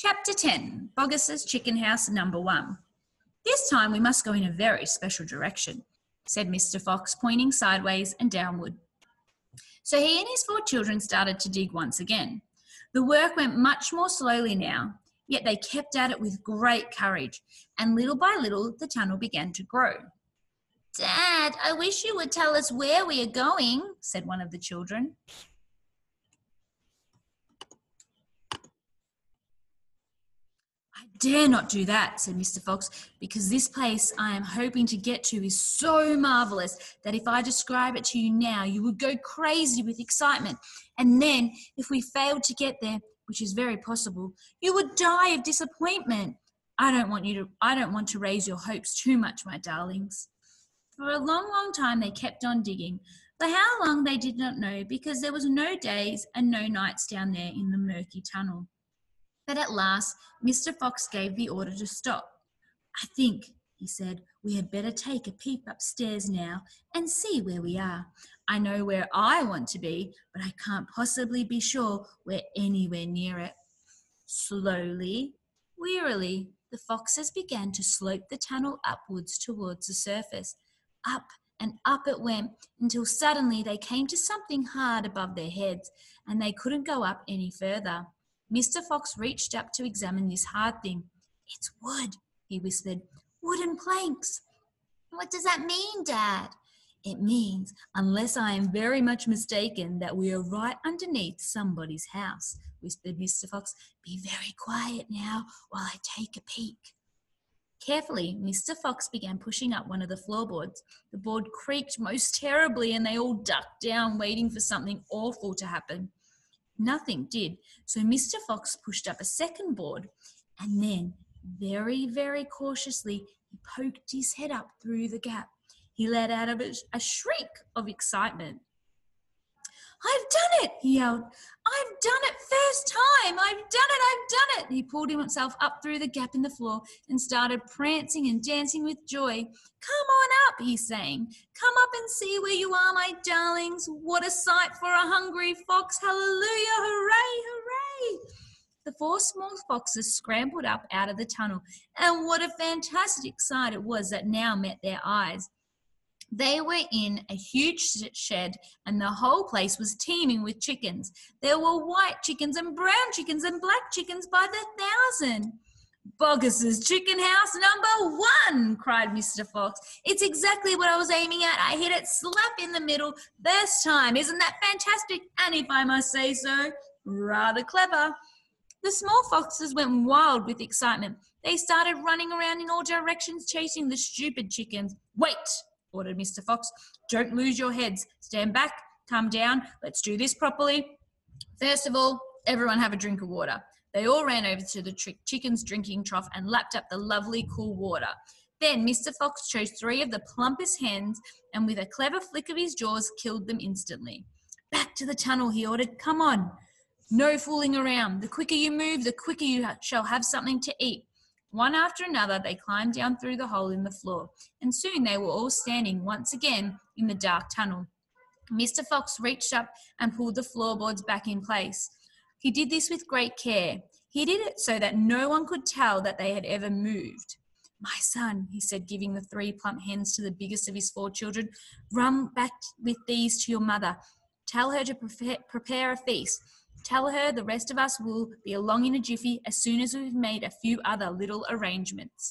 Chapter 10 Boggis's Chicken House Number 1. This time we must go in a very special direction, said Mr. Fox, pointing sideways and downward. So he and his four children started to dig once again. The work went much more slowly now, yet they kept at it with great courage, and little by little the tunnel began to grow. Dad, I wish you would tell us where we are going, said one of the children. I dare not do that, said Mr. Fox, because this place I am hoping to get to is so marvelous that if I describe it to you now, you would go crazy with excitement. And then, if we failed to get there, which is very possible, you would die of disappointment. I don't want you to I don't want to raise your hopes too much, my darlings. For a long, long time they kept on digging, but how long they did not know because there was no days and no nights down there in the murky tunnel. But at last, Mr. Fox gave the order to stop. I think, he said, we had better take a peep upstairs now and see where we are. I know where I want to be, but I can't possibly be sure we're anywhere near it. Slowly, wearily, the foxes began to slope the tunnel upwards towards the surface. Up and up it went until suddenly they came to something hard above their heads and they couldn't go up any further. Mr. Fox reached up to examine this hard thing. It's wood, he whispered. Wooden planks. What does that mean, Dad? It means, unless I am very much mistaken, that we are right underneath somebody's house, whispered Mr. Fox. Be very quiet now while I take a peek. Carefully, Mr. Fox began pushing up one of the floorboards. The board creaked most terribly, and they all ducked down, waiting for something awful to happen. Nothing did, so Mr. Fox pushed up a second board, and then, very, very cautiously, he poked his head up through the gap. He let out a, a shriek of excitement. I've done it, he yelled. I've done it first time. I've done it. I've done it. He pulled himself up through the gap in the floor and started prancing and dancing with joy. Come on up, he sang. Come up and see where you are, my darlings. What a sight for a hungry fox. Hallelujah. Hooray, hooray. The four small foxes scrambled up out of the tunnel, and what a fantastic sight it was that now met their eyes. They were in a huge shed, and the whole place was teeming with chickens. There were white chickens and brown chickens and black chickens by the thousand. Boggis's chicken house number one, cried Mr. Fox. It's exactly what I was aiming at. I hit it slap in the middle first time. Isn't that fantastic? And if I must say so, rather clever. The small foxes went wild with excitement. They started running around in all directions, chasing the stupid chickens. Wait, ordered Mr. Fox. Don't lose your heads. Stand back, come down. Let's do this properly. First of all, everyone have a drink of water. They all ran over to the chicken's drinking trough and lapped up the lovely cool water. Then Mr. Fox chose three of the plumpest hens and, with a clever flick of his jaws, killed them instantly. Back to the tunnel, he ordered. Come on. No fooling around. The quicker you move, the quicker you shall have something to eat. One after another, they climbed down through the hole in the floor, and soon they were all standing once again in the dark tunnel. Mr. Fox reached up and pulled the floorboards back in place. He did this with great care. He did it so that no one could tell that they had ever moved. My son, he said, giving the three plump hens to the biggest of his four children, run back with these to your mother. Tell her to prepare a feast Tell her the rest of us will be along in a jiffy as soon as we've made a few other little arrangements.